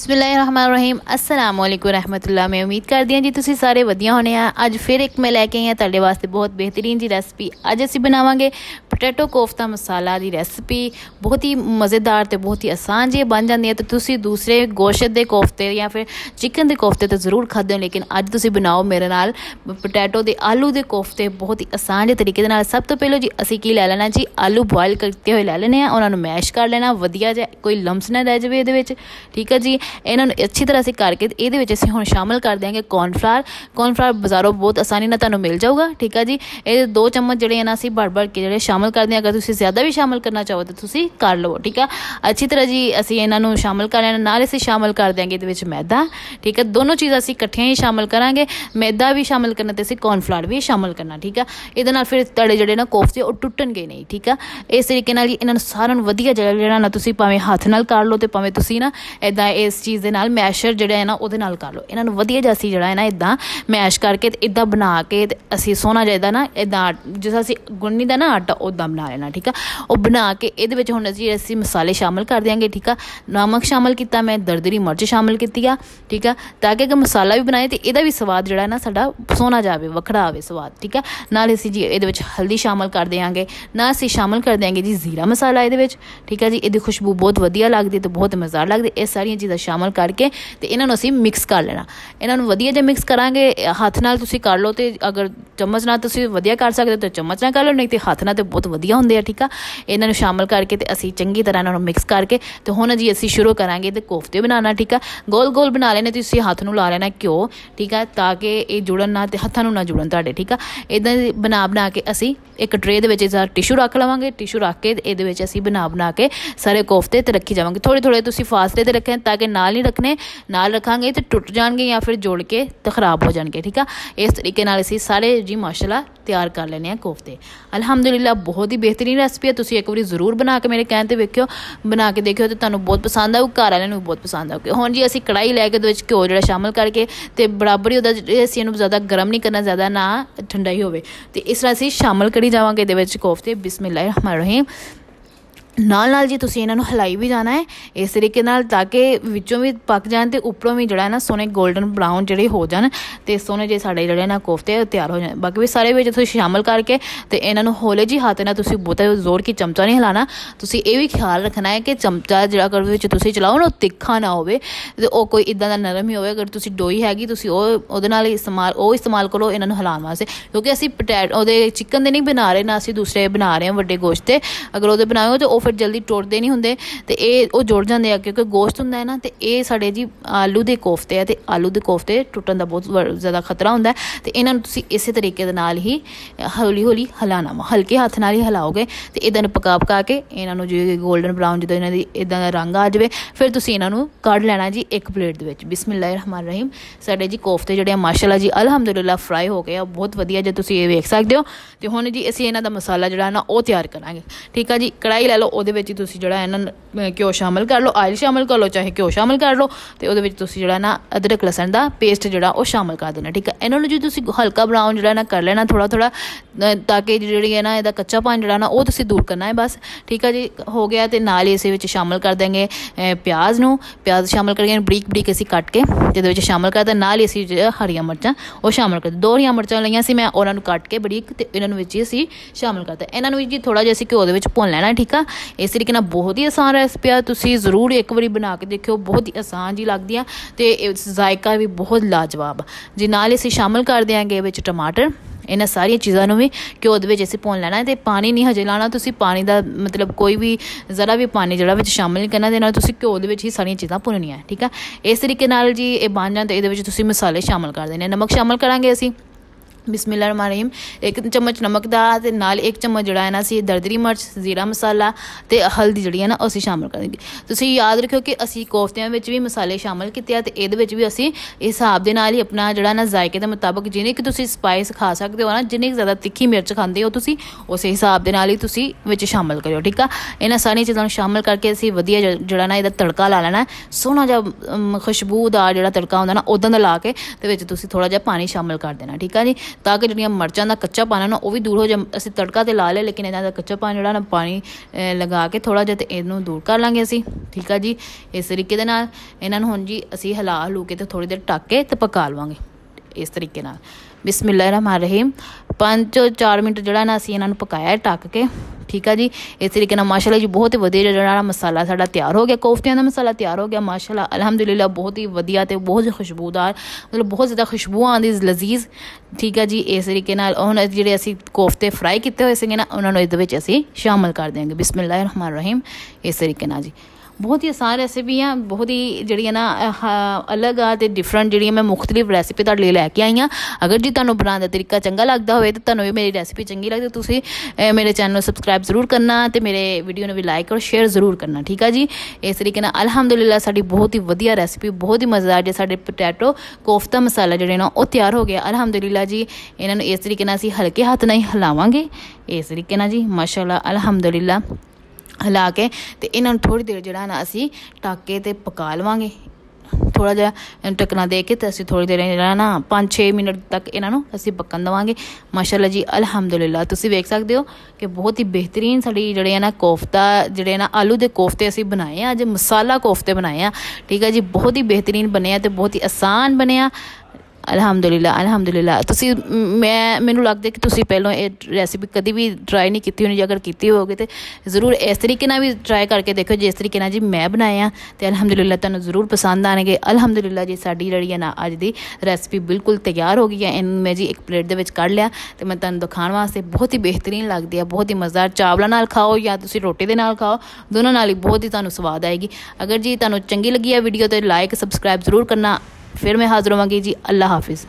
ਬismillahirrahmanirrahim assalamu alaikum rahmatullah ਮੈਂ ਉਮੀਦ ਕਰਦੀ ਹਾਂ ਜੀ ਤੁਸੀਂ ਸਾਰੇ ਵਧੀਆ ਹੋਣੇ ਆ ਅੱਜ ਫਿਰ ਇੱਕ ਮੈਂ ਲੈ ਕੇ ਆਈ ਹਾਂ ਤੁਹਾਡੇ ਵਾਸਤੇ ਬਹੁਤ ਬਿਹਤਰੀਨ ਜੀ ਰੈਸਪੀ ਅੱਜ ਅਸੀਂ ਬਣਾਵਾਂਗੇ ਪੋਟੈਟੋ ਕੋਫਤਾ ਮਸਾਲਾ ਦੀ ਰੈਸਪੀ ਬਹੁਤ ਹੀ ਮਜ਼ੇਦਾਰ ਤੇ ਬਹੁਤ ਹੀ ਆਸਾਨ ਜੀ ਬਣ ਜਾਂਦੀ ਹੈ ਤੇ ਤੁਸੀਂ ਦੂਸਰੇ ਗੋਸ਼ਤ ਦੇ ਕੋਫਤੇ ਜਾਂ ਫਿਰ ਚਿਕਨ ਦੇ ਕੋਫਤੇ ਤਾਂ ਜ਼ਰੂਰ ਖਾਦੇ ਹੋ, ਲੇਕਿਨ ਅੱਜ ਤੁਸੀਂ ਬਣਾਓ ਮੇਰੇ ਨਾਲ ਪੋਟੈਟੋ ਦੇ ਆਲੂ ਦੇ ਕੋਫਤੇ ਬਹੁਤ ਹੀ ਆਸਾਨ ਜਿਹੇ ਤਰੀਕੇ ਦੇ ਨਾਲ। ਸਭ ਤੋਂ ਪਹਿਲਾਂ ਜੀ ਅਸੀਂ ਕੀ ਲੈ ਲੈਣਾ ਜੀ? ਆਲੂ ਬੋਇਲ ਕੀਤੇ ਹੋਏ ਲੈ ਲੈਣੇ ਆ, ਉਹਨਾਂ ਨੂੰ ਮੈਸ਼ ਕਰ ਲੈਣਾ, ਵਧੀਆ ਜਿਹਾ ਕੋਈ ਲੰਮਸ ਨਾ ਰਹਿ ਜਾਵੇ ਇਹਦੇ ਵਿੱਚ, ਠੀਕ ਹੈ ਜੀ? ਇਹਨਾਂ ਨੂੰ ਅੱਛੀ ਤਰ੍ਹਾਂ ਅਸੀਂ ਕਰਕੇ ਇਹਦੇ ਵਿੱਚ ਅਸੀਂ ਹੁਣ ਸ਼ਾਮਲ ਕਰ ਦਿਆਂਗੇ ਕੌਰਨਫਲਾਰ ਕੌਰਨਫਲਾਰ ਬਾਜ਼ਾਰੋਂ ਬਹੁਤ ਆਸਾਨੀ ਨਾਲ ਤੁਹਾਨੂੰ ਮਿਲ ਜਾਊਗਾ, ਠੀਕ ਹੈ ਜੀ? ਇਹ ਦੋ ਚਮਚ ਜਿਹੜੇ ਇਹਨਾਂ ਅਸੀਂ ਬੜ-ਬੜ ਕੇ ਜਿਹੜੇ ਸ਼ਾਮਲ ਕਰਦੇ ਹਾਂ। ਅਗਰ ਤੁਸੀਂ ਜ਼ਿਆਦਾ ਵੀ ਸ਼ਾਮਲ ਕਰਨਾ ਚਾਹੋ ਤਾਂ ਤੁਸੀਂ ਕਰ ਲਵੋ, ਠੀਕ ਆ? ਅੱਛੀ ਤਰ੍ਹਾਂ ਜੀ, ਅਸੀਂ ਇਹਨਾਂ ਨੂੰ ਸ਼ਾਮਲ ਕਰ ਲੈਣਾ। ਨਾਲ ਅਸੀਂ ਸ਼ਾਮਲ ਕਰ ਦਿਆਂਗੇ ਇਹਦੇ ਵਿੱਚ ਮੈਦਾ, ਠੀਕ ਆ? ਦੋਨੋਂ ਚੀਜ਼ਾਂ ਅਸੀਂ ਇਕੱਠੀਆਂ ਹੀ ਸ਼ਾਮਲ ਕਰਾਂਗੇ। ਮੈਦਾ ਵੀ ਸ਼ਾਮਲ ਕਰਨਾ ਤੇ ਅਸੀਂ ਕੌਰਨਫਲਾਰ ਵੀ ਸ਼ਾਮਲ ਕਰਨਾ, ਠੀਕ ਆ? ਇਹਦੇ ਨਾਲ ਫਿਰ ਤੜੇ ਜਿਹੜੇ ਨਾ ਕੋਫਤੇ ਉਹ ਟੁੱਟਣਗੇ ਨਹੀਂ, ਠੀਕ ਆ? ਇਸ ਤਰੀਕੇ ਨਾਲ ਇਹਨਾਂ ਨੂੰ ਸਾਰਿਆਂ ਨੂੰ ਵਧੀਆ ਜਿਹੜਾ ਨਾ ਤੁਸੀਂ ਭਾਵੇਂ ਹੱਥ ਨਾਲ ਕਰ ਲਓ ਤੇ ਭਾਵੇਂ ਤੁਸੀਂ ਨਾ ਇਦਾਂ ਇਸ ਚੀਜ਼ ਦੇ ਨਾਲ ਮੈਸ਼ਰ ਜਿਹੜਾ ਹੈ ਨਾ ਉਹਦੇ ਨਾਲ ਕਰ ਲਓ। ਇਹਨਾਂ ਨੂੰ ਵਧੀਆ ਜਿਹਾ ਅਸੀਂ ਜਿਹੜਾ ਹੈ ਨਾ ਇਦਾਂ ਮੈਸ਼ ਕਰਕੇ ਤੇ ਇਦਾਂ ਬਣਾ ਕੇ ਤੇ ਅਸੀਂ ਸੋਹਣਾ ਜਾਇਦਾ ਨਾ ਇਦਾਂ ਜਿਸ ਅਸੀਂ ਗੁੰਨੀ ਦਾ ਨਾ ਆਟਾ ਉਦਾਂ ਬਣਾ ਲੈਣਾ ਠੀਕ ਆ ਉਹ ਬਣਾ ਕੇ ਇਹਦੇ ਵਿੱਚ ਹੁਣ ਅਸੀਂ ਅਸੀਂ ਮਸਾਲੇ ਸ਼ਾਮਲ ਕਰ ਦਿਆਂਗੇ ਠੀਕ ਆ ਨਮਕ ਸ਼ਾਮਲ ਕੀਤਾ ਮੈਂ ਦਰਦਰੀ ਮਿਰਚ ਸ਼ਾਮਲ ਕੀਤੀ ਆ ਠੀਕ ਆ ਤਾਂ ਕਿ ਮਸਾਲਾ ਵੀ ਬਣਾਏ ਤੇ ਇਹਦਾ ਵੀ ਸਵਾਦ ਜਿਹੜਾ ਨਾ ਸਾਡਾ ਸੋਨਾ ਜਾਵੇ ਵੱਖਰਾ ਆਵੇ ਸਵਾਦ ਠੀਕ ਆ ਨਾਲ ਅਸੀਂ ਜੀ ਇਹਦੇ ਵਿੱਚ ਹਲਦੀ ਸ਼ਾਮਲ ਕਰ ਦਿਆਂਗੇ ਨਾਲ ਅਸੀਂ ਸ਼ਾਮਲ ਕਰ ਦਿਆਂਗੇ ਜੀ ਜ਼ੀਰਾ ਮਸਾਲਾ ਇਹਦੇ ਵਿੱਚ ਠੀਕ ਆ ਜੀ ਇਹਦੀ ਖੁਸ਼ਬੂ ਬਹੁਤ ਵਧੀਆ ਲੱਗਦੀ ਤੇ ਬਹੁਤ ਮਜ਼ੇਦਾਰ ਲੱਗਦੀ ਇਹ ਸਾਰੀਆਂ ਚੀਜ਼ਾਂ ਸ਼ਾਮਲ ਕਰਕੇ ਤੇ ਇਹਨਾਂ ਨੂੰ ਅਸੀਂ ਮਿਕਸ ਕਰ ਲੈਣਾ ਇਹਨਾਂ ਨੂੰ ਵਧੀਆ ਜਿਹਾ ਮਿਕਸ ਕਰਾਂਗੇ ਹੱਥ ਨਾਲ ਤੁਸੀਂ ਕਰ ਲਓ ਤੇ ਅਗਰ ਚਮਚ ਨਾਲ ਤੁਸੀਂ ਵਧੀਆ ਕਰ ਸਕਦੇ ਹੋ ਤਾਂ ਚਮਚ ਨਾਲ ਕਰ ਲਓ ਨਹੀਂ ਤੇ ਹੱਥ ਨਾਲ ਤੇ ਬਹੁਤ ਵਧੀਆ ਹੁੰਦੇ ਆ, ਠੀਕ ਆ? ਇਹਨਾਂ ਨੂੰ ਸ਼ਾਮਲ ਕਰਕੇ ਤੇ ਅਸੀਂ ਚੰਗੀ ਤਰ੍ਹਾਂ ਇਹਨਾਂ ਨੂੰ ਮਿਕਸ ਕਰਕੇ ਤੇ ਹੁਣ ਜੀ ਅਸੀਂ ਸ਼ੁਰੂ ਕਰਾਂਗੇ ਤੇ ਕੋਫਤੇ ਬਣਾਉਣਾ, ਠੀਕ ਆ? ਗੋਲ ਗੋਲ ਬਣਾ ਲੈਣੇ, ਤੁਸੀਂ ਹੱਥ ਨੂੰ ਲਾ ਲੈਣਾ ਘਿਓ, ਠੀਕ ਆ? ਤਾਂ ਕਿ ਇਹ ਜੁੜਨ ਨਾ ਤੇ ਹੱਥਾਂ ਨੂੰ ਨਾ ਜੁੜਨ ਤੁਹਾਡੇ, ਠੀਕ ਆ? ਇਦਾਂ ਬਣਾ ਬਣਾ ਕੇ ਅਸੀਂ ਇੱਕ ਟਰੇ ਦੇ ਵਿੱਚ ਇਹਦਾ ਟਿਸ਼ੂ ਰੱਖ ਲਵਾਂਗੇ ਟਿਸ਼ੂ ਰੱਖ ਕੇ ਇਹਦੇ ਵਿੱਚ ਅਸੀਂ ਬਣਾ ਬਣਾ ਕੇ ਸਾਰੇ ਕੋਫਤੇ ਤੇ ਰੱਖੀ ਜਾਵਾਂਗੇ। ਥੋੜੇ ਥੋੜੇ ਤੁਸੀਂ ਫਾਸਲੇ ਤੇ ਰੱਖੇ, ਤਾਂ ਕਿ ਨਾਲ ਨਹੀਂ ਰੱਖਣੇ, ਨਾਲ ਰੱਖਾਂਗੇ ਤੇ ਟੁੱਟ ਜਾਣਗੇ ਜਾਂ ਫਿਰ ਜੋੜ ਕੇ ਤੇ ਖਰਾਬ ਹੋ ਜਾਣਗੇ, ਠੀਕ ਆ? ਇਸ ਤਰੀਕੇ ਨਾਲ ਅਸੀਂ ਸਾਰੇ ਜੀ ਮਾਸ਼ਾਅੱਲਾ ਤਿਆਰ ਕਰ ਲੈਣੇ ਆ ਕੋਫਤੇ। ਅਲਹਮਦੁਲਿਲਾ ਬਹੁਤ ਹੀ ਬਿਹਤਰੀਨ ਰੈਸਪੀ ਹੈ। ਤੁਸੀਂ ਇੱਕ ਵਾਰੀ ਜ਼ਰੂਰ ਬਣਾ ਕੇ ਮੇਰੇ ਕਹਿਣ ਤੇ ਵੇਖਿਓ। ਬਣਾ ਕੇ ਦੇਖਿਓ ਤੇ ਤੁਹਾਨੂੰ ਬਹੁਤ ਪਸੰਦ ਆਊ, ਘਰ ਵਾਲਿਆਂ ਨੂੰ ਵੀ ਬਹੁਤ ਪਸੰਦ ਆਊਗਾ ਹੁਣ ਜੀ ਅਸੀਂ ਕੜਾਈ ਲੈ ਕੇ ਉਹਦੇ ਵਿੱਚ ਘਿਓ ਜਿਹੜਾ ਸ਼ਾਮਿਲ ਕਰਕੇ ਤੇ ਬਰਾਬਰ ਹੀ ਉਹਦਾ ਅਸੀਂ ਇਹਨੂੰ ਜ਼ਿਆਦਾ ਗਰਮ ਨਹੀਂ ਕਰਨਾ, ਜ਼ਿਆਦਾ ਨਾ ਠੰਡਾ ਹੀ ਹੋਵੇ। ਤੇ ਇਸ ਤਰ੍ਹਾਂ ਅਸੀਂ ਸ਼ਾਮਿਲ ਕਰੀ ਜਾਵਾਂਗੇ ਇਹਦੇ ਵਿੱਚ ਕੋਫਤੇ। ਬਿਸਮਿਲ੍ਲਾਹਿਰਰਹਿਮਾਨਿਰਰਹੀਮ ਨਾਲ ਨਾਲ ਜੀ ਤੁਸੀਂ ਇਹਨਾਂ ਨੂੰ ਹਲਾਈ ਵੀ ਜਾਣਾ ਹੈ। ਇਸ ਤਰੀਕੇ ਨਾਲ ਤਾਂ ਕਿ ਵਿੱਚੋਂ ਵੀ ਪੱਕ ਜਾਣ ਤੇ ਉੱਪਰੋਂ ਵੀ ਜਿਹੜਾ ਹੈ ਨਾ ਸੋਨੇ 골ਡਨ ਬਰਾਊਨ ਜਿਹੜੇ ਹੋ ਜਾਣ ਤੇ ਸੋਨੇ ਜੇ ਸਾਡੇ ਜਿਹੜੇ ਨਾ ਕੋਫਤੇ ਤਿਆਰ ਹੋ ਜਾਣ। ਬਾਕੀ ਵੀ ਸਾਰੇ ਵਿੱਚ ਤੁਸੀਂ ਸ਼ਾਮਲ ਕਰਕੇ ਤੇ ਇਹਨਾਂ ਨੂੰ ਹੌਲੇ ਜੀ ਹੱਥ ਨਾਲ ਤੁਸੀਂ ਬਹੁਤਾ ਜ਼ੋਰ ਕੀ ਚਮਚਾ ਨਹੀਂ ਹਿਲਾਣਾ। ਤੁਸੀਂ ਇਹ ਵੀ ਖਿਆਲ ਰੱਖਣਾ ਹੈ ਕਿ ਚਮਚਾ ਜਿਹੜਾ ਕਰ ਵਿੱਚ ਤੁਸੀਂ ਚਲਾਓ ਨਾ ਤਿੱਖਾ ਨਾ ਹੋਵੇ ਤੇ ਉਹ ਕੋਈ ਇਦਾਂ ਦਾ ਨਰਮ ਹੀ ਹੋਵੇ। ਅਗਰ ਤੁਸੀਂ ਡੋਈ ਹੈਗੀ, ਤੁਸੀਂ ਉਹ ਉਹਦੇ ਨਾਲ ਇਸਤੇਮਾਲ, ਉਹ ਇਸਤੇਮਾਲ ਕਰੋ ਇਹਨਾਂ ਨੂੰ ਹਿਲਾਉਣ ਵਾਸਤੇ। ਕਿਉਂਕਿ ਅਸੀਂ ਪਟੈਟ ਉਹਦੇ ਚਿਕਨ ਦੇ ਨਹੀਂ ਬਣਾ ਰਹੇ, ਨਾ ਅਸੀਂ ਦੂਸਰੇ ਬਣਾ ਰਹੇ ਹਾਂ ਵੱਡੇ ਗੋਸ਼ਤ ਤੇ। ਅਗਰ ਉਹਦੇ ਬਣਾਓ ਤੇ ਉਹ ਫਿਰ ਜਲਦੀ ਟੁੱਟਦੇ ਨਹੀਂ ਹੁੰਦੇ ਤੇ ਇਹ ਉਹ ਜੁੜ ਜਾਂਦੇ ਆ ਕਿਉਂਕਿ ਗੋਸ਼ਤ ਹੁੰਦਾ ਹੈ ਨਾ ਤੇ ਇਹ ਸਾਡੇ ਜੀ ਆਲੂ ਦੇ ਕੋਫਤੇ ਆ ਤੇ ਆਲੂ ਦੇ ਕੋਫਤੇ ਟੁੱਟਣ ਦਾ ਬਹੁਤ ਜ਼ਿਆਦਾ ਖਤਰਾ ਹੁੰਦਾ ਤੇ ਇਹਨਾਂ ਨੂੰ ਤੁਸੀਂ ਇਸੇ ਤਰੀਕੇ ਦੇ ਨਾਲ ਹੀ ਹੌਲੀ ਹੌਲੀ ਹਿਲਾਣਾ ਵਾ, ਹਲਕੇ ਹੱਥ ਨਾਲ ਹੀ ਹਿਲਾਓਗੇ ਤੇ ਇਦਾਂ ਨੂੰ ਪਕਾ ਪਕਾ ਕੇ ਇਹਨਾਂ ਨੂੰ ਜਿਵੇਂ 골ਡਨ ਬਰਾਊਨ ਜਦੋਂ ਇਹਨਾਂ ਦੀ ਇਦਾਂ ਦਾ ਰੰਗ ਆ ਜਾਵੇ, ਫਿਰ ਤੁਸੀਂ ਇਹਨਾਂ ਨੂੰ ਕੱਢ ਲੈਣਾ ਜੀ ਇੱਕ ਪਲੇਟ ਦੇ ਵਿੱਚ। ਬਿਸਮਿਲ੍ਲਾਹਿਰਰਹਿਮਾਨਿਰਰਹੀਮ। ਸਾਡੇ ਜੀ ਕੋਫਤੇ ਜਿਹੜੇ ਆ, ਮਾਸ਼ਾਅੱਲਾ ਜੀ, ਅਲਹਮਦੁਲਿਲਾ ਫਰਾਈ ਹੋ ਗਏ ਆ, ਬਹੁਤ ਵਧੀਆ ਜੇ ਤੁਸੀਂ ਇਹ ਵੇਖ ਸਕਦੇ ਹੋ। ਤੇ ਹੁਣ ਜੀ ਅਸੀਂ ਇਹਨਾਂ ਦਾ ਮਸਾਲਾ ਜਿਹੜਾ ਨਾ ਉਹ ਤਿਆਰ ਕਰਾਂਗੇ। ਠੀਕ ਆ ਜੀ? ਕੜਾਈ ਲੈ ਲਓ ਉਹਦੇ ਵਿੱਚ ਤੁਸੀਂ ਜਿਹੜਾ ਇਹਨਾਂ ਘਿਓ ਸ਼ਾਮਿਲ ਕਰ ਲਓ, ਆਇਲ ਸ਼ਾਮਿਲ ਕਰ ਲਓ, ਚਾਹੇ ਘਿਓ ਸ਼ਾਮਿਲ ਕਰ ਲਓ, ਤੇ ਉਹਦੇ ਵਿੱਚ ਤੁਸੀਂ ਜਿਹੜਾ ਨਾ ਅਦਰਕ, ਲਸਣ ਦਾ ਪੇਸਟ ਜਿਹੜਾ ਉਹ ਸ਼ਾਮਿਲ ਕਰ ਦੇਣਾ, ਠੀਕ ਹੈ ਇਹਨਾਂ ਨੂੰ ਜੀ ਤੁਸੀਂ ਹਲਕਾ ਬਰਾਊਨ ਜਿਹੜਾ ਨਾ ਕਰ ਲੈਣਾ ਥੋੜਾ ਥੋੜਾ ਤਾਂ ਕਿ ਜਿਹੜੀ ਹੈ ਨਾ ਇਹਦਾ ਕੱਚਾ ਪਾਣ ਜਿਹੜਾ ਨਾ ਉਹ ਤੁਸੀਂ ਦੂਰ ਕਰਨਾ ਹੈ ਬਸ, ਠੀਕ ਹੈ ਜੀ? ਹੋ ਗਿਆ ਤੇ ਨਾਲ ਹੀ ਇਸੇ ਵਿੱਚ ਸ਼ਾਮਿਲ ਕਰ ਦਾਂਗੇ ਪਿਆਜ਼ ਨੂੰ, ਪਿਆਜ਼ ਸ਼ਾਮਿਲ ਕਰਕੇ ਬਰੀਕ ਬਰੀਕ ਅਸੀਂ ਕੱਟ ਕੇ ਤੇ ਇਹਦੇ ਵਿੱਚ ਸ਼ਾਮਿਲ ਕਰਦਾ ਨਾਲ ਹੀ ਅਸੀਂ ਹਰੀਆਂ ਮਿਰਚਾਂ, ਉਹ ਸ਼ਾਮਿਲ ਕਰਦੇ ਦੋ ਹਰੀਆਂ ਮਿਰਚਾਂ ਲਈਆਂ ਸੀ ਮੈਂ, ਉਹਨਾਂ ਨੂੰ ਕੱਟ ਕੇ ਬਰੀਕ ਤੇ ਇਹਨਾਂ ਨੂੰ ਵਿੱਚ ਹੀ ਅਸੀਂ ਸ਼ਾਮਿਲ ਕਰਤਾ ਇਹਨਾਂ ਨੂੰ ਜੀ ਥੋੜਾ ਜਿਹਾ ਅਸੀਂ ਘਿਓ ਦੇ ਵਿੱਚ ਭੁੰਨ ਲੈਣਾ, ਠੀਕ ਆ? ਇਸ ਤਰੀਕੇ ਨਾਲ ਬਹੁਤ ਹੀ ਆਸਾਨ ਰੈਸਪੀ ਆ। ਤੁਸੀਂ ਜ਼ਰੂਰ ਇੱਕ ਵਾਰੀ ਬਣਾ ਕੇ ਦੇਖਿਓ, ਬਹੁਤ ਹੀ ਆਸਾਨ ਜੀ ਲੱਗਦੀ ਆ ਤੇ ਜ਼ਾਇਕਾ ਵੀ ਬਹੁਤ ਲਾਜਵਾਬ। ਜੀ ਨਾਲ ਅਸੀਂ ਸ਼ਾਮਲ ਕਰ ਦਿਆਂਗੇ ਵਿੱਚ ਟਮਾਟਰ। ਇਹਨਾਂ ਸਾਰੀਆਂ ਚੀਜ਼ਾਂ ਨੂੰ ਵੀ ਘਿਓ ਦੇ ਵਿੱਚ ਅਸੀਂ ਭੁੰਨ ਲੈਣਾ ਤੇ ਪਾਣੀ ਨਹੀਂ ਹਜੇ ਲਾਣਾ। ਤੁਸੀਂ ਪਾਣੀ ਦਾ ਮਤਲਬ ਕੋਈ ਵੀ ਜ਼ਰਾ ਵੀ ਪਾਣੀ ਜਿਹੜਾ ਵਿੱਚ ਸ਼ਾਮਿਲ ਨਹੀਂ ਕਰਨਾ ਦੇ ਨਾਲ ਤੁਸੀਂ ਘਿਓ ਦੇ ਵਿੱਚ ਹੀ ਸਾਰੀਆਂ ਚੀਜ਼ਾਂ ਭੁੰਨਣੀਆਂ ਠੀਕ ਆ? ਇਸ ਤਰੀਕੇ ਨਾਲ ਜੀ ਇਹ ਬਣ ਜਾਂ ਤੇ ਇਹਦੇ ਵਿੱਚ ਤੁਸੀਂ ਮਸਾਲੇ ਸ਼ਾਮਿਲ ਕਰ ਦੇਣੇ। ਨਮਕ ਸ਼ਾਮਿਲ ਕਰਾਂਗੇ ਅਸੀਂ। ਬਿਸਮਿਲ੍ਲਾਹਿਰਰਹਿਮਾਨਿਰਰਹੀਮ ਇੱਕ ਚਮਚ ਨਮਕ ਦਾ ਤੇ ਨਾਲ ਇੱਕ ਚਮਚ ਜਿਹੜਾ ਹੈ ਨਾ ਅਸੀਂ ਦਰਦਰੀ ਮਿਰਚ, ਜ਼ੀਰਾ ਮਸਾਲਾ ਤੇ ਹਲਦੀ ਜਿਹੜੀ ਹੈ ਨਾ ਅਸੀਂ ਸ਼ਾਮਲ ਕਰਾਂਗੇ। ਤੁਸੀਂ ਯਾਦ ਰੱਖਿਓ ਕਿ ਅਸੀਂ ਕੋਫਤਿਆਂ ਵਿੱਚ ਵੀ ਮਸਾਲੇ ਸ਼ਾਮਲ ਕੀਤੇ ਆ ਤੇ ਇਹਦੇ ਵਿੱਚ ਵੀ ਅਸੀਂ ਹਿਸਾਬ ਦੇ ਨਾਲ ਹੀ ਆਪਣਾ ਜਿਹੜਾ ਨਾ ਜ਼ਾਇਕੇ ਦੇ ਮੁਤਾਬਕ ਜਿੰਨੇ ਕਿ ਤੁਸੀਂ ਸਪਾਈਸ ਖਾ ਸਕਦੇ ਹੋ ਨਾ, ਜਿੰਨੀ ਜ਼ਿਆਦਾ ਤਿੱਖੀ ਮਿਰਚ ਖਾਂਦੇ ਹੋ ਤੁਸੀਂ, ਉਸੇ ਹਿਸਾਬ ਦੇ ਨਾਲ ਹੀ ਤੁਸੀਂ ਵਿੱਚ ਸ਼ਾਮਲ ਕਰਿਓ, ਠੀਕ ਆ? ਇਹਨਾਂ ਸਾਰੀਆਂ ਚੀਜ਼ਾਂ ਨੂੰ ਸ਼ਾਮਲ ਕਰਕੇ ਅਸੀਂ ਵਧੀਆ ਜਿਹੜਾ ਨਾ ਇਹਦਾ ਤੜਕਾ ਲਾ ਲੈਣਾ। ਸੋਹਣਾ ਜਿਹਾ ਖੁਸ਼ਬੂਦਾਰ ਜਿਹੜਾ ਤੜਕਾ ਹੁੰਦਾ ਨਾ ਉਦਾਂ ਦਾ ਲਾ ਕੇ ਤੇ ਵਿੱਚ ਤੁਸੀਂ ਥੋੜਾ ਜਿਹਾ ਪਾਣੀ ਸ਼ਾਮਲ ਕਰ ਦੇਣਾ, ਠੀਕ ਆ ਜੀ? ਤਾਂ ਕਿ ਜਿਹੜੀਆਂ ਮਿਰਚਾਂ ਦਾ ਕੱਚਾ ਪਾਣਾ ਨਾ ਉਹ ਵੀ ਦੂਰ ਹੋ ਜਾ ਅਸੀਂ ਤੜਕਾ ਤੇ ਲਾ ਲਿਆ ਲੇਕਿਨ ਇਹਨਾਂ ਦਾ ਕੱਚਾ ਪਾਣ ਜਿਹੜਾ ਨਾ ਪਾਣੀ ਅਹ, ਲਗਾ ਕੇ ਥੋੜਾ ਜਿਹਾ ਤੇ ਇਹਨੂੰ ਦੂਰ ਕਰ ਲਾਂਗੇ ਅਸੀਂ। ਠੀਕ ਆ ਜੀ? ਇਸ ਤਰੀਕੇ ਦੇ ਨਾਲ ਇਹਨਾਂ ਨੂੰ ਹੁਣ ਜੀ ਅਸੀਂ ਹਿਲਾ ਹਲੂ ਕੇ ਤੇ ਥੋੜੀ ਦੇਰ ਟੱਕ ਕੇ ਤੇ ਪਕਾ ਲਵਾਂਗੇ। ਇਸ ਤਰੀਕੇ ਨਾਲ। ਬਿਸਮਿਲ੍ਲਾਹਿਰ ਰਹਿਮਾਨ ਰਹੀਮ। 5-4 ਮਿੰਟ ਜਿਹੜਾ ਨਾ ਅਸੀਂ ਇਹਨਾਂ ਨੂੰ ਪਕਾਇਆ ਹੈ ਢੱਕ ਕੇ, ਠੀਕ ਆ ਜੀ? ਇਸ ਤਰੀਕੇ ਨਾਲ ਮਾਸ਼ਾਅੱਲਾ ਜੀ ਬਹੁਤ ਹੀ ਵਧੀਆ ਜਿਹੜਾ ਮਸਾਲਾ ਸਾਡਾ ਤਿਆਰ ਹੋ ਗਿਆ। ਕੋਫਤਿਆਂ ਦਾ ਮਸਾਲਾ ਤਿਆਰ ਹੋ ਗਿਆ, ਮਾਸ਼ਾਅੱਲਾ, ਅਲਹਮਦੁਲਿਲਾ ਬਹੁਤ ਹੀ ਵਧੀਆ ਤੇ ਬਹੁਤ ਹੀ ਖੁਸ਼ਬੂਦਾਰ, ਮਤਲਬ ਬਹੁਤ ਜ਼ਿਆਦਾ ਖੁਸ਼ਬੂ ਆਉਂਦੀ ਲਜ਼ੀਜ਼, ਠੀਕ ਆ ਜੀ? ਇਸ ਤਰੀਕੇ ਨਾਲ ਹੁਣ ਜਿਹੜੇ ਅਸੀਂ ਕੋਫਤੇ ਫਰਾਈ ਕੀਤੇ ਹੋਏ ਸੀਗੇ ਨਾ, ਉਹਨਾਂ ਨੂੰ ਇਹਦੇ ਵਿੱਚ ਅਸੀਂ ਸ਼ਾਮਲ ਕਰ ਦਿਆਂਗੇ। ਬਿਸਮਿਲ੍ਲਾਹਿਰ ਰਹਿਮਾਨ ਰਹੀਮ, ਇਸ ਤਰੀਕੇ ਨਾਲ ਜੀ। ਬਹੁਤ ਹੀ ਆਸਾਨ ਰੈਸਿਪੀ ਆ, ਬਹੁਤ ਹੀ ਜਿਹੜੀਆਂ ਨਾ ਅਲੱਗ ਆ ਤੇ ਡਿਫਰੈਂਟ ਜਿਹੜੀਆਂ ਮੈਂ ਮੁxtਲਿਫ ਰੈਸਿਪੀ ਤੁਹਾਡੇ ਲਈ ਲੈ ਕੇ ਆਈ ਆ। ਅਗਰ ਜੀ ਤੁਹਾਨੂੰ ਬਣਾਉਣ ਦਾ ਤਰੀਕਾ ਚੰਗਾ ਲੱਗਦਾ ਹੋਵੇ ਤਾਂ ਤੁਹਾਨੂੰ ਇਹ ਮੇਰੀ ਰੈਸਿਪੀ ਚੰਗੀ ਲੱਗਦੀ ਤੁਸੀਂ ਮੇਰੇ ਚੈਨਲ ਨੂੰ ਸਬਸਕ੍ਰਾਈਬ ਜ਼ਰੂਰ ਕਰਨਾ ਤੇ ਮੇਰੇ ਵੀਡੀਓ ਨੂੰ ਵੀ ਲਾਈਕ ਔਰ ਸ਼ੇਅਰ ਜ਼ਰੂਰ ਕਰਨਾ, ਠੀਕ ਆ ਜੀ? ਇਸ ਤਰੀਕੇ ਨਾਲ ਅਲਹਮਦੁਲਿਲਾ ਸਾਡੀ ਬਹੁਤ ਹੀ ਵਧੀਆ ਰੈਸਿਪੀ ਬਹੁਤ ਹੀ ਮਜ਼ੇਦਾਰ ਜੇ ਸਾਡੇ ਪੋਟੈਟੋ ਕੋਫਤਾ ਮਸਾਲਾ ਜਿਹੜੇ ਨਾ ਉਹ ਤਿਆਰ ਹੋ ਗਿਆ। ਅਲਹਮਦੁਲਿਲਾ ਜੀ, ਇਹਨਾਂ ਨੂੰ ਇਸ ਤਰੀਕੇ ਨਾਲ ਅਸੀਂ ਹਲਕੇ ਹੱਥ ਨਾਲ ਹੀ ਹਿਲਾਵਾਂਗੇ। ਇਸ ਤਰੀਕੇ ਨਾਲ ਜੀ, ਮਾਸ਼ਾਅੱਲਾ, ਅਲਹਮਦੁਲਿਲਾ। ਹਿਲਾ ਕੇ ਤੇ ਇਹਨਾਂ ਨੂੰ ਥੋੜੀ ਦੇਰ ਜਿਹੜਾ ਨਾ ਅਸੀਂ ਢੱਕ ਕੇ ਤੇ ਪਕਾ ਲਵਾਂਗੇ। ਥੋੜਾ ਜਿਹਾ ਇਹਨੂੰ ਢੱਕਣਾ ਦੇ ਕੇ ਤੇ ਅਸੀਂ ਥੋੜੀ ਦੇਰ ਜਿਹੜਾ ਨਾ 5-6 ਮਿੰਟ ਤੱਕ ਇਹਨਾਂ ਨੂੰ ਅਸੀਂ ਪੱਕਣ ਦਵਾਂਗੇ। ਮਾਸ਼ਾਅੱਲਾ ਜੀ, ਅਲਹਮਦੁਲਿਲਾ। ਤੁਸੀਂ ਵੇਖ ਸਕਦੇ ਹੋ ਕਿ ਬਹੁਤ ਹੀ ਬਿਹਤਰੀਨ ਸਾਡੀ ਜਿਹੜੇ ਆ ਨਾ ਕੋਫਤਾ, ਜਿਹੜੇ ਨਾ ਆਲੂ ਦੇ ਕੋਫਤੇ ਅਸੀਂ ਬਣਾਏ ਆ, ਅੱਜ ਮਸਾਲਾ ਕੋਫਤੇ ਬਣਾਏ ਆ। ਠੀਕ ਹੈ ਜੀ, ਬਹੁਤ ਹੀ ਬਿਹਤਰੀਨ ਬਣੇ ਆ ਤੇ ਬਹੁਤ ਹੀ ਆਸਾਨ ਬਣੇ ਆ। ਅਲਹਮਦੁਲਿਲਾ ਅਲਹਮਦੁਲਿਲਾ। ਤੁਸੀਂ ਮੈਂ ਮੈਨੂੰ ਲੱਗਦਾ ਕਿ ਤੁਸੀਂ ਪਹਿਲਾਂ ਇਹ ਰੈਸਿਪੀ ਕਦੀ ਵੀ ਟਰਾਈ ਨਹੀਂ ਕੀਤੀ ਹੋਣੀ, ਜੇ ਅਗਰ ਕੀਤੀ ਹੋਵੇ ਤੇ ਜ਼ਰੂਰ ਇਸ ਤਰੀਕੇ ਨਾਲ ਵੀ ਟਰਾਈ ਕਰਕੇ ਦੇਖੋ, ਜਿਸ ਤਰੀਕੇ ਨਾਲ ਜੀ ਮੈਂ ਬਣਾਇਆ ਤੇ ਅਲਹਮਦੁਲਿਲਾ ਤੁਹਾਨੂੰ ਜ਼ਰੂਰ ਪਸੰਦ ਆਣਗੇ। ਅਲਹਮਦੁਲਿਲਾ ਜੀ, ਸਾਡੀ ਜਿਹੜੀ ਹੈ ਨਾ ਅੱਜ ਦੀ ਰੈਸਿਪੀ ਬਿਲਕੁਲ ਤਿਆਰ ਹੋ ਗਈ ਹੈ। ਇਹਨੂੰ ਮੈਂ ਜੀ ਇੱਕ ਪਲੇਟ ਦੇ ਵਿੱਚ ਕੱਢ ਲਿਆ ਤੇ ਮੈਂ ਤੁਹਾਨੂੰ ਦਿਖਾਉਣ ਵਾਸਤੇ ਬਹੁਤ ਹੀ ਬਿਹਤਰੀਨ ਲੱਗਦੀ ਹੈ ਬਹੁਤ ਹੀ ਮਜ਼ੇਦਾਰ ਚਾਵਲਾਂ ਨਾਲ ਖਾਓ ਜਾਂ ਤੁਸੀਂ ਰੋਟੀ ਦੇ ਨਾਲ ਖਾਓ, ਦੋਨਾਂ ਨਾਲ ਹੀ ਬਹੁਤ ਹੀ ਤੁਹਾਨੂੰ ਸਵਾਦ ਆਏਗੀ। ਅਗਰ ਜੀ ਤੁਹਾਨੂੰ ਚੰਗੀ ਲੱਗੀ ਹੈ ਵੀਡੀਓ ਤੇ ਲਾਈਕ ਸਬਸਕ੍ਰਾਈਬ ਜ਼ਰੂਰ ਕਰਨਾ। ਫਿਰ ਮੈਂ ਹਾਜ਼ਰ ਹੋਵਾਂਗੀ ਜੀ ਅੱਲਾ ਹਾਫਿਜ਼